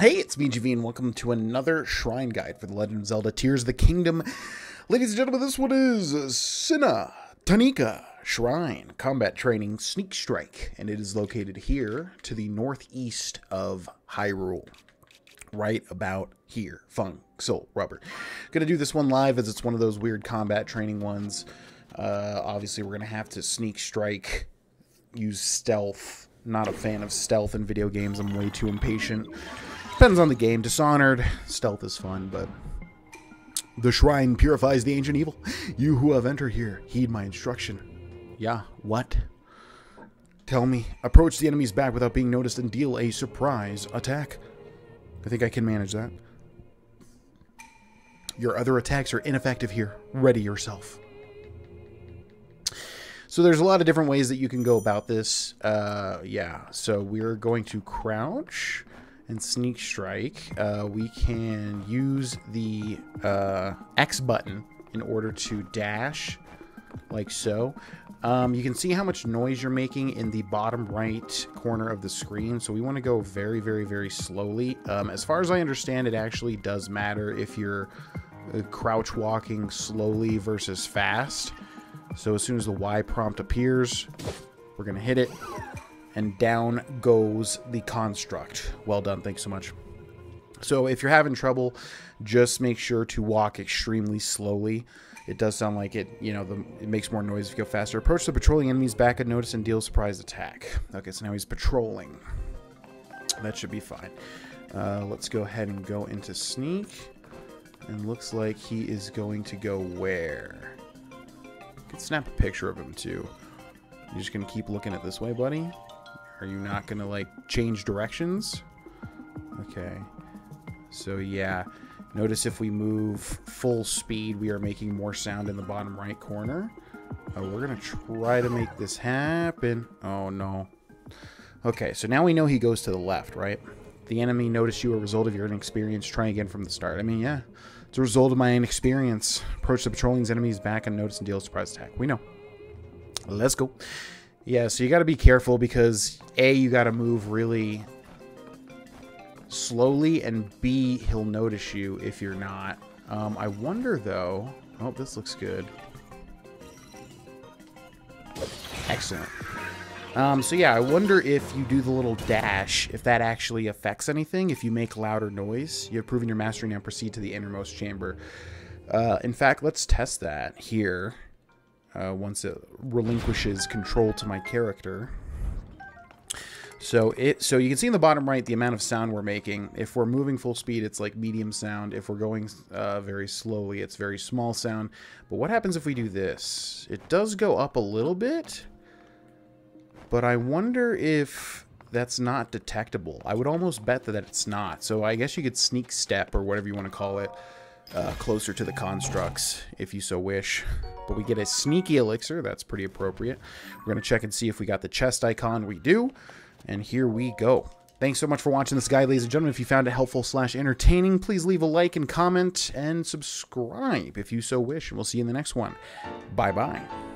Hey, it's me, and welcome to another Shrine Guide for The Legend of Zelda Tears of the Kingdom. Ladies and gentlemen, this one is Sinnoh Tanika Shrine Combat Training Sneak Strike, and it is located here to the northeast of Hyrule. Right about here. Fung, Soul, Rubber. Gonna do this one live as it's one of those weird combat training ones. Uh, obviously, we're gonna have to sneak strike, use stealth. Not a fan of stealth in video games, I'm way too impatient. Depends on the game. Dishonored, stealth is fun, but the shrine purifies the ancient evil. You who have entered here, heed my instruction. Yeah, what? Tell me. Approach the enemy's back without being noticed and deal a surprise attack. I think I can manage that. Your other attacks are ineffective here. Ready yourself. So there's a lot of different ways that you can go about this. Uh, yeah, so we're going to crouch and sneak strike, uh, we can use the uh, X button in order to dash, like so. Um, you can see how much noise you're making in the bottom right corner of the screen. So we want to go very, very, very slowly. Um, as far as I understand, it actually does matter if you're uh, crouch walking slowly versus fast. So as soon as the Y prompt appears, we're going to hit it and down goes the construct. Well done, thanks so much. So if you're having trouble, just make sure to walk extremely slowly. It does sound like it, you know, the, it makes more noise if you go faster. Approach the patrolling enemies back at notice and deal surprise attack. Okay, so now he's patrolling. That should be fine. Uh, let's go ahead and go into sneak. And looks like he is going to go where? Could snap a picture of him too. You're just gonna keep looking at this way, buddy? Are you not to, like, change directions? Okay. So, yeah. Notice if we move full speed, we are making more sound in the bottom right corner. Uh, we're to try to make this happen. Oh, no. Okay, so now we know he goes to the left, right? The enemy noticed you a result of your inexperience. Try again from the start. I mean, yeah. It's a result of my inexperience. Approach the patrolling's enemies back and notice and deal a surprise attack. We know. Let's go. Yeah, so you got to be careful because A, you got to move really slowly, and B, he'll notice you if you're not. Um, I wonder, though... Oh, this looks good. Excellent. Um, so yeah, I wonder if you do the little dash, if that actually affects anything, if you make louder noise. You have proven your mastery now proceed to the innermost chamber. Uh, in fact, let's test that here uh, once it relinquishes control to my character. So it so you can see in the bottom right the amount of sound we're making. If we're moving full speed, it's like medium sound. If we're going uh, very slowly, it's very small sound. But what happens if we do this? It does go up a little bit, but I wonder if that's not detectable. I would almost bet that it's not. So I guess you could sneak step or whatever you want to call it uh, closer to the constructs if you so wish. But we get a sneaky elixir. That's pretty appropriate. We're going to check and see if we got the chest icon. We do. And here we go. Thanks so much for watching this guide, ladies and gentlemen. If you found it helpful slash entertaining, please leave a like and comment and subscribe if you so wish. And we'll see you in the next one. Bye-bye.